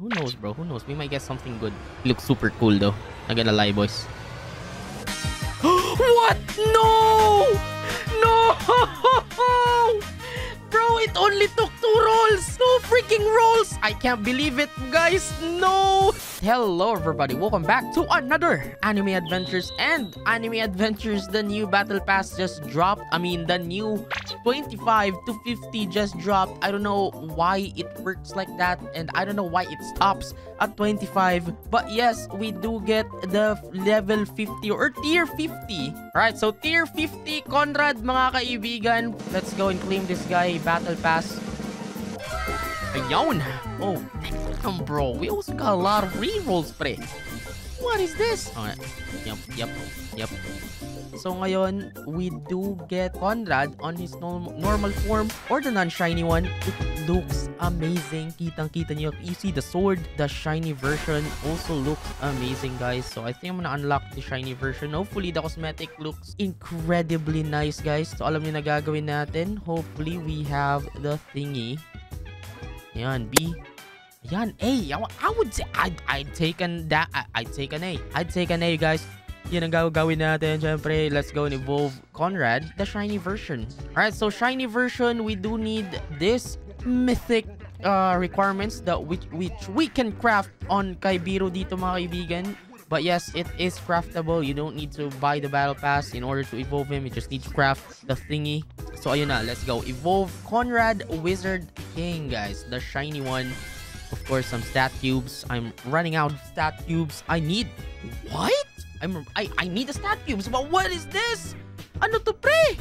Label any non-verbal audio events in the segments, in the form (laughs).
Who knows, bro? Who knows? We might get something good. Looks super cool, though. Not gonna lie, boys. (gasps) what? No! No! (laughs) Bro, it only took two rolls. Two freaking rolls. I can't believe it, guys. No. Hello, everybody. Welcome back to another Anime Adventures. And Anime Adventures, the new Battle Pass just dropped. I mean, the new 25 to 50 just dropped. I don't know why it works like that. And I don't know why it stops at 25. But yes, we do get the level 50 or tier 50. Alright, so tier 50, Conrad, mga kaibigan. Let's go and claim this guy. Battle Pass. Ayun. Oh, damn, bro. We also got a lot of rerolls, pre. What is this? Okay. Yep, yep, yep. So ngayon, we do get Conrad on his norm normal form or the non-shiny one. It looks amazing. Kitang-kita niyo. You see the sword, the shiny version also looks amazing, guys. So I think I'm gonna unlock the shiny version. Hopefully, the cosmetic looks incredibly nice, guys. So alam niyo na gagawin natin. Hopefully, we have the thingy. Ayan, B. Ayan, A. I, I would say, I'd, I'd take an, that, I'd take an A. I'd take an A, guys. Yan ang gagawin natin. Siyempre, let's go and evolve Conrad, the shiny version. Alright, so shiny version, we do need this mythic uh, requirements that which, which we can craft on kay Biro dito mga kaibigan. But yes, it is craftable. You don't need to buy the battle pass in order to evolve him. You just need to craft the thingy. So ayun na, let's go. Evolve Conrad Wizard King, guys. The shiny one. Of course, some stat cubes. I'm running out of stat cubes. I need... What? I'm, I, I need the stat cubes, but what is this? Ano to, pre?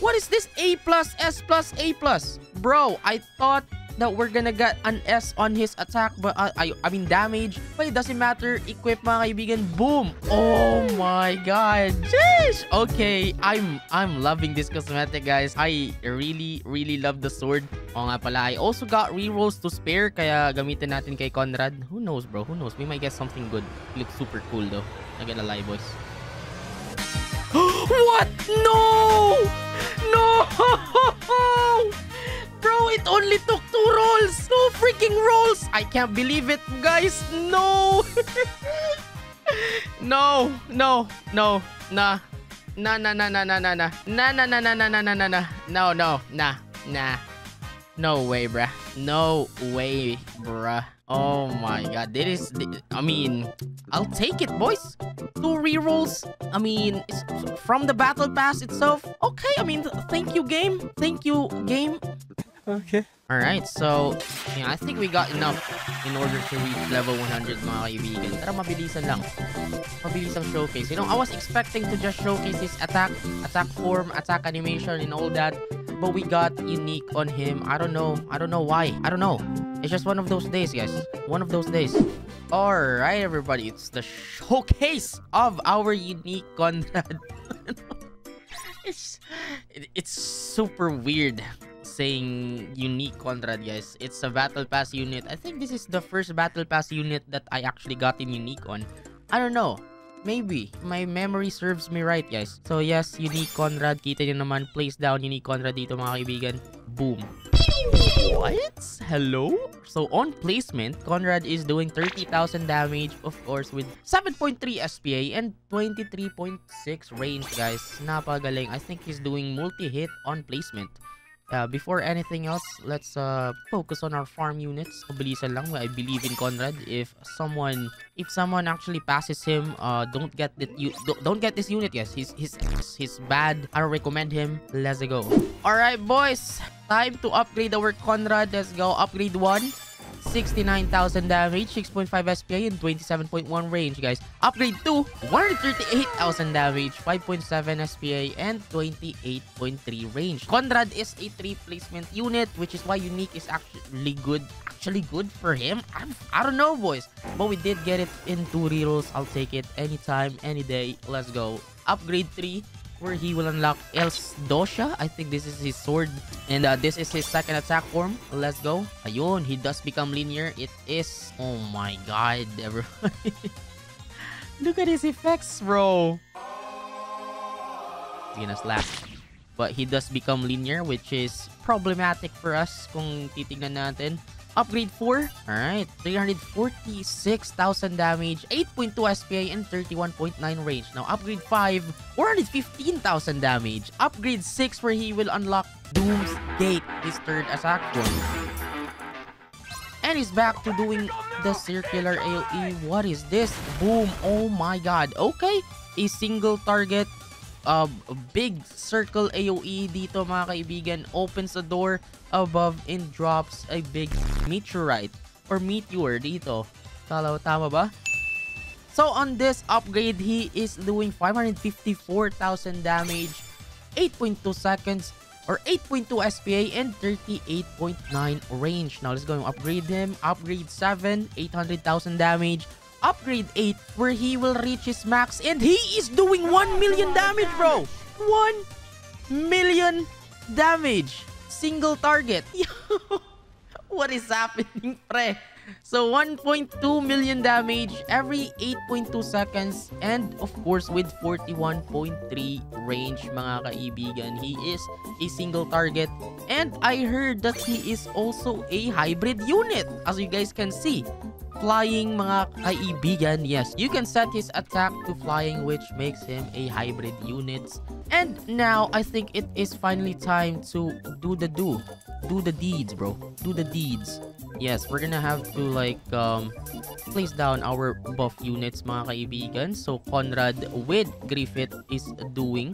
What is this? A plus, S plus, A plus. Bro, I thought that we're gonna get an S on his attack, but uh, I, I mean damage. But it doesn't matter. Equip mga kaibigan. Boom! Oh my god. Jeez! Okay, I'm I'm loving this cosmetic, guys. I really, really love the sword. O nga pala, I also got rerolls to spare, kaya gamitin natin kay Conrad. Who knows, bro? Who knows? We might get something good. Looks super cool, though. Not gonna lie, boys. (gasps) what? No! No! (laughs) It only took two rolls! Two freaking rolls! I can't believe it, guys! No! (laughs) no! No! No! Nah. Nah, nah, nah, nah, nah, nah, nah. Nah, nah, nah, nah, nah, nah, nah, nah, nah. No, no. Nah. Nah. No way, bruh. No way, bruh. Oh my god. This is... I mean... I'll take it, boys. Two rerolls. I mean, from the battle pass itself. Okay, I mean, thank you, game. Thank you, game. Okay. Alright, so, yeah, I think we got enough in order to reach level 100, mga kaibigan. Tara, mabilisan lang. Mabilisang showcase. You know, I was expecting to just showcase his attack, attack form, attack animation, and all that. But we got unique on him. I don't know. I don't know why. I don't know. It's just one of those days, guys. One of those days. Alright, everybody. It's the showcase of our unique Conrad. (laughs) it's, it, it's super weird saying unique Conrad, guys. It's a battle pass unit. I think this is the first battle pass unit that I actually got in unique on. I don't know. Maybe. My memory serves me right, guys. So, yes, unique Conrad. Kita nyo naman. Place down unique Conrad dito, mga kaibigan. Boom. What? Hello? So, on placement, Conrad is doing 30,000 damage, of course, with 7.3 SPA and 23.6 range, guys. Napagaling. I think he's doing multi-hit on placement. Uh, before anything else, let's uh, focus on our farm units. Mabilisan lang. I believe in Conrad. If someone, if someone actually passes him, uh, don't get that you don't get this unit. Yes, he's he's he's bad. I don't recommend him. Let's go. All right, boys. Time to upgrade our Conrad. Let's go. Upgrade one. 69,000 damage, 6.5 SPA, and 27.1 range, guys. Upgrade 2, 138,000 damage, 5.7 SPA, and 28.3 range. Conrad is a 3 placement unit, which is why Unique is actually good. Actually good for him? I'm, I don't know, boys. But we did get it in 2 rerolls. I'll take it anytime, any day. Let's go. Upgrade 3, where he will unlock Els Dosha. I think this is his sword. And uh, this is his second attack form. Let's go. Ayun, he does become linear. It is... Oh my god, (laughs) everybody. Look at his effects, bro. He's gonna slap. But he does become linear, which is problematic for us kung titignan natin. Upgrade 4, alright, 346,000 damage, 8.2 SPA, and 31.9 range. Now, upgrade 5, 415,000 damage. Upgrade 6 where he will unlock Doom's Gate, his third attack form. And he's back to doing the circular AoE. What is this? Boom. Oh my god. Okay. A single target uh, big circle AoE dito mga kaibigan opens the door above and drops a big meteorite or meteor dito. Tama, tama ba? So on this upgrade, he is doing 554,000 damage, 8.2 seconds, or 8.2 SPA and 38.9 range. Now let's go and upgrade him. Upgrade 7, 800,000 damage, upgrade 8 where he will reach his max and he is doing 1 million damage, bro. 1 million damage. Single target. (laughs) what is happening, pre? So 1.2 million damage every 8.2 seconds and of course with 41.3 range mga kaibigan. He is a single target and I heard that he is also a hybrid unit as you guys can see flying mga kaibigan, yes, you can set his attack to flying which makes him a hybrid unit. And now, I think it is finally time to do the do. Do the deeds, bro. Do the deeds. Yes, we're gonna have to like um place down our buff units mga kaibigan. So Conrad with Griffith is doing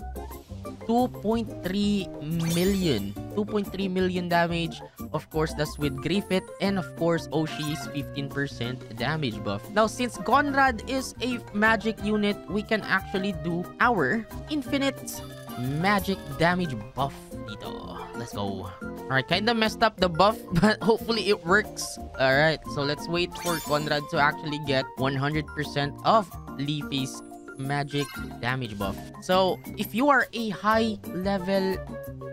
2.3 million. 2.3 million damage. Of course, that's with Griffith. And of course, Oshi's 15% damage buff. Now, since Conrad is a magic unit, we can actually do our infinite magic damage buff dito. Let's go. Alright, kinda messed up the buff, (laughs) but hopefully it works. Alright, so let's wait for Conrad to actually get 100% of Leafy's magic damage buff. So, if you are a high level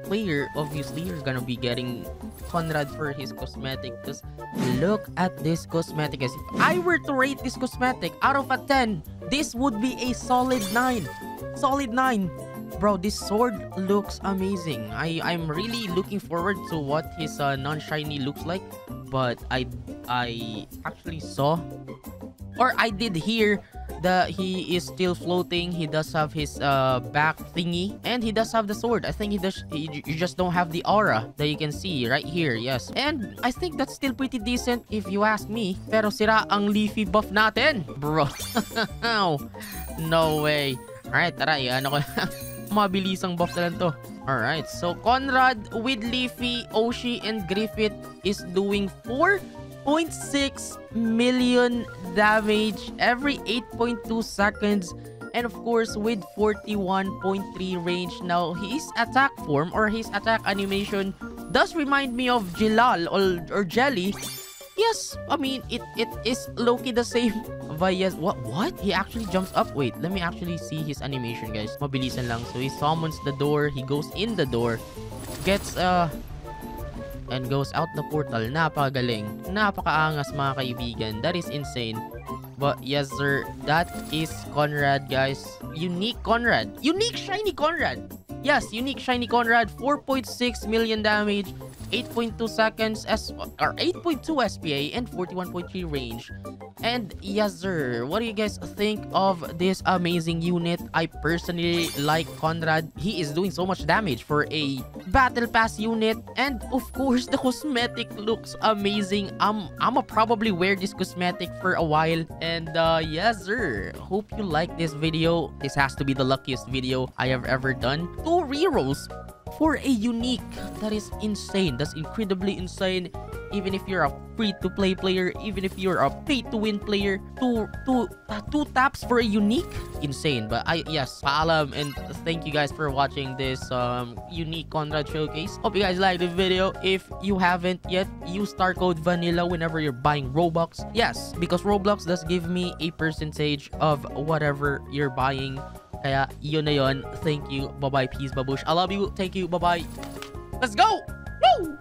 player, obviously you're gonna be getting Conrad for his cosmetic because look at this cosmetic guys. If I were to rate this cosmetic out of a 10, this would be a solid 9. Solid 9. Bro, this sword looks amazing. I, I'm really looking forward to what his uh, non-shiny looks like. But I, I actually saw or I did hear that he is still floating. He does have his uh, back thingy and he does have the sword. I think he does. He, you just don't have the aura that you can see right here. Yes. And I think that's still pretty decent if you ask me. Pero sira ang leafy buff natin, bro. (laughs) no way. Alright, tara. Ano ko (laughs) Mabilisang buff na lang to. Alright, so Conrad with Leafy, Oshi, and Griffith is doing 4 8.6 million damage every 8.2 seconds and of course with 41.3 range. Now his attack form or his attack animation does remind me of Jilal or, or Jelly. Yes I mean it it is Loki the same but yes what what? He actually jumps up? Wait let me actually see his animation guys. Mabilisan lang. So he summons the door. He goes in the door. Gets uh and goes out the portal. Napagaling. Napakaangas mga kaibigan. That is insane. But yes sir, that is Conrad guys. Unique Conrad. Unique shiny Conrad. Yes, unique shiny Conrad. 4.6 million damage. 8.2 seconds S or 8.2 SPA and 41.3 range. And yes, sir, what do you guys think of this amazing unit? I personally like Conrad. He is doing so much damage for a battle pass unit. And of course, the cosmetic looks amazing. Um, I'ma probably wear this cosmetic for a while. And uh, yes, sir, hope you like this video. This has to be the luckiest video I have ever done. Two rerolls for a unique. That is insane. That's incredibly insane. Even if you're a free-to-play player, even if you're a pay-to-win player, two, two, uh, two taps for a unique, insane. But I, yes, paalam, and thank you guys for watching this um, unique Conrad showcase. Hope you guys liked the video. If you haven't yet, use star code vanilla whenever you're buying Robux. Yes, because Roblox does give me a percentage of whatever you're buying Kaya, yun na yun. Thank you. Bye-bye. Peace, babush. I love you. Thank you. Bye-bye. Let's go! Woo!